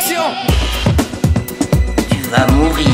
Tu vas mourir.